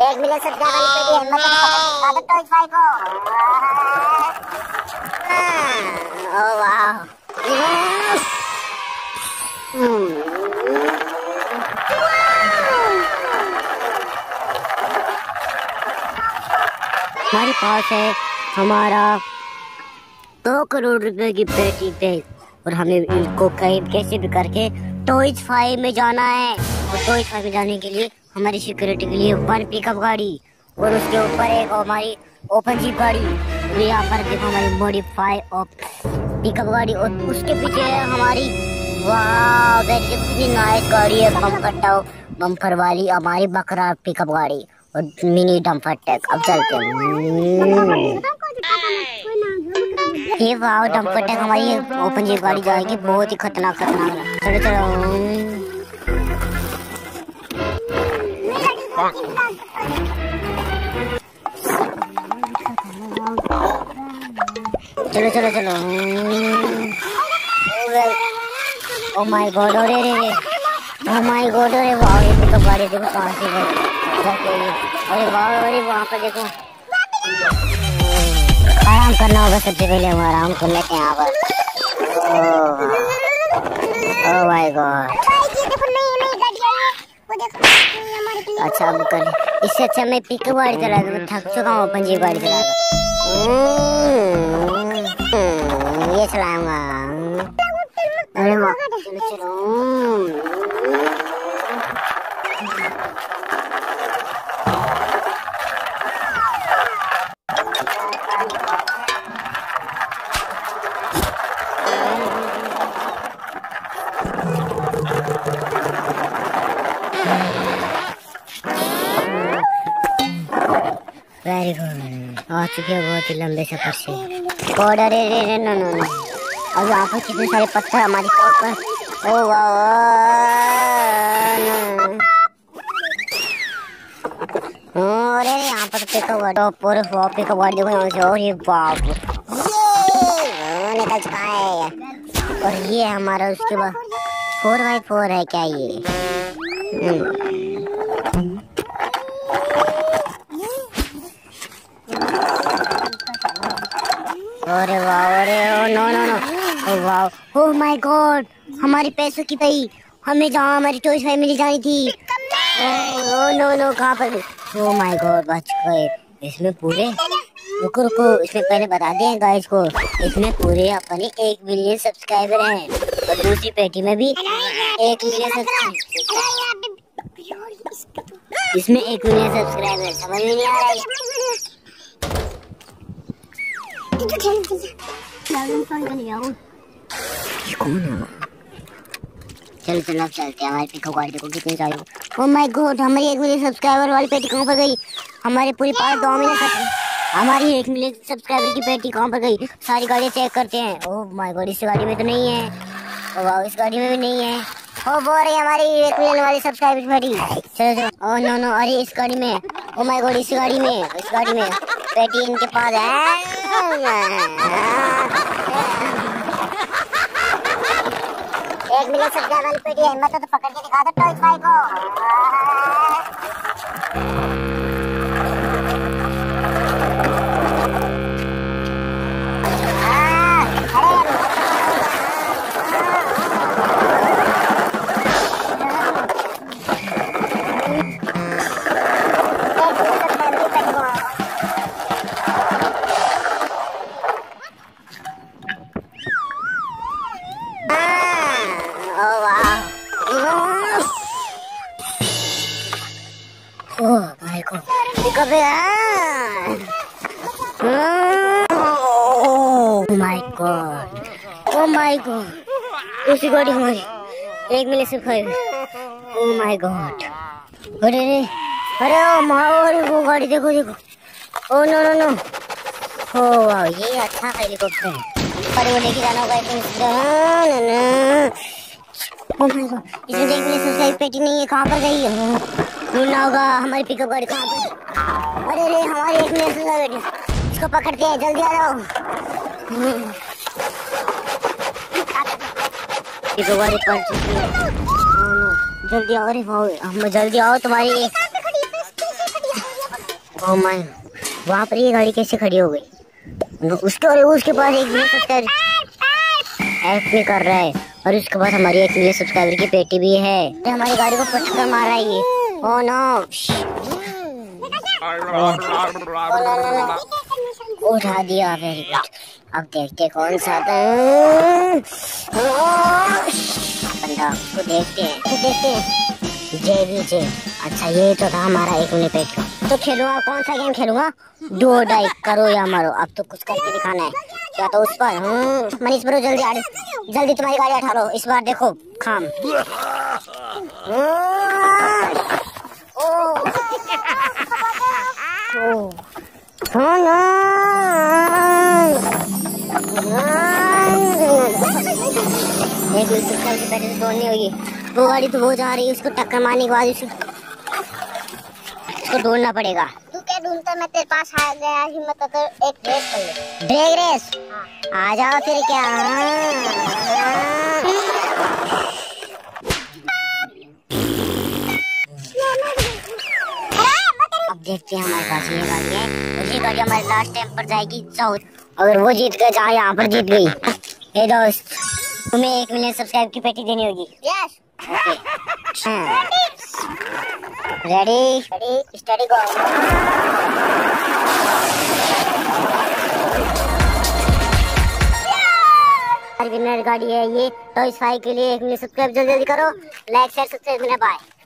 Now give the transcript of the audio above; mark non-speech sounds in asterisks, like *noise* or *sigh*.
एक हिम्मत के को। ओह वाह। हमारे पास है हमारा दो करोड़ रुपए की पेटी पे और हमें इनको कैसे भी करके टॉयज फाइव में जाना है। और टॉयज फाइव में जाने के लिए हमारी सिक्योरिटी के लिए वन पिकअप गाड़ी और उसके ऊपर एक हमारी ओपन जीप गाड़ी। और यहाँ पर देखो हमारी मॉडिफाई ऑफ़ पिकअप गाड़ी और उसके पीछे है हमारी वाह नाइस गाड़ी है बम्पर टाउ बम्पर वाली हमारी बकरा पिकअप गाड़ी और मिनी डम्पर टैक अब चलते हैं। ये हमारी ओपन जीप गाड़ी जाएगी, बहुत ही खतरनाक खतरनाक। चलो चलो। चलो चलो चलो ओ माय गॉड अरे रे रे ओ माय गॉड अरे वाह ये पिकअप गाड़ी देखो कहाँ से है अरे वाह अरे वहाँ पर देखो आराम करना होगा सबसे पहले हम आराम कर लेते हैं यहाँ पर ओह माय गॉड अच्छा अब कर इससे अच्छा मैं पिकअप गाड़ी चला दूँ। थक चुका हूँ अपन जीप गाड़ी चला ये चलाऊंगा। अरे चलो आ चुके हैं बहुत ही लंबे सफ़र से और अरे रे रे नो नो नो और यहाँ पर कितने सारे पत्थर हमारी टॉप पर ओ अरे यहाँ पर पिकअप गाड़ी टॉप पर वाह पिकअप गाड़ी देखो यहाँ से और ये बाप निकल चुका है और ये हमारा उसके बाद फोर बाई फोर है क्या ये अरे वाह, अरे नो नो नो। वाह। ओ माय गॉड हमारे पैसों की पई हमें जहाँ हमारी टॉयज फैमिली जानी थी। ओ, नो नो, कहाँ पर ओ माय गॉड बच गए। इसमें पूरे रुको रुको, इसमें पहले बता दें गाइस को। इसमें पूरे अपने एक मिलियन सब्सक्राइबर हैं। और दूसरी पेटी में भी एक मिलियन सब्सक्राइबर इसमें एक मिलियन सब्सक्राइबर समझ में नहीं आ रहा है। ये कौन है चलो चलो अब चलते हैं। हमारे पिको गाड़ी देखो कितनी सारी ओ माय गॉड हमारी एक मिलियन सब्सक्राइबर वाली पेटी कहाँ पर गई? हमारे पूरी पास दो मिलियन हमारी एक मिलियन सब्सक्राइबर की पेटी कहाँ पर गई? सारी गाड़ियाँ चेक करते हैं। ओ माय गॉड इस गाड़ी में तो नहीं है। ओ वाह इस गाड़ी में भी नहीं है। ओ वो रही हमारी एक मिलियन वाली सब्सक्राइबर की पेटी। चलो चलो। ओ नो नो अरे इस गाड़ी में। ओ माय गॉड इस गाड़ी में, इस गाड़ी में। पेटी इनके पास है। एक मिनट सब्सक्राइबर वाली पेटी हिम्मत तो पकड़ के दिखा दो टॉय को। My god. Oh my god. दूसरी गाड़ी हमारी एक मिले से फाइव ओ माय गॉड अरे रे अरे ओ माँ अरे गाड़ी देखो देखो ओ नो नो नो ओ वाह ये अच्छा हेलीकॉप्टर है पर वो लेके जाना ओ माय गॉड इसमें देख ले सब्सक्राइब पेटी नहीं है कहाँ पर गई है? ढूंढना होगा हमारी पिकअप गाड़ी कहाँ पर? अरे रे हमारी एक मिनट सब्सक्राइब पेटी इसको पकड़ते हैं जल्दी आ जाओ। पिकअप गाड़ी चुकी है जल्दी आओ। अरे वाह हम जल्दी आओ तुम्हारी ओ माय वहाँ पर ये गाड़ी कैसे खड़ी हो गई? उसके और उसके पास एक भी कर रहा है। और उसके पास हमारी एक मिलियन सब्सक्राइबर की पेटी भी है। तो हमारी गाड़ी को पटकर मार है ये। ओ नो उठा दिया वेरी गुड अब देखते कौन सा बंदा उसको देखते हैं तो देखते हैं। जे भी जे अच्छा ये तो था हमारा एक मिनट पेट का। तो खेलूँगा, कौन सा गेम खेलूँगा? दो डाई करो या मारो। अब तो कुछ करके दिखाना है। क्या तो उस पर? हम्म, मनीष ब्रो जल्दी आ जल्दी तुम्हारी गाड़ी उठा लो। इस बार देखो खाम। दौड़नी होगी। वो गाड़ी तो वो जा रही है उसको टक्कर मारने के बाद उसको ढूंढना पड़ेगा। तू ढूंढता मैं तेरे पास आ गया हिम्मत तो एक रेस कर ले। ब्रेक रेस आ जाओ फिर क्या? *laughs* अब देखते हैं हमारे पास ये गाड़ी है। ये गाड़ी हमारे लास्ट टाइम पर जाएगी साउथ अगर वो जीत गए जहाँ यहाँ पर जीत गई। *laughs* हे दोस्त तुम्हें एक मिलियन सब्सक्राइब की पेटी देनी होगी। Yes ready steady go winner गाड़ी है ये तो इस फ़ाइल के लिए एक मिनट सब्सक्राइब जल्दी जल्दी करो लाइक शेयर सब्सक्राइब बाय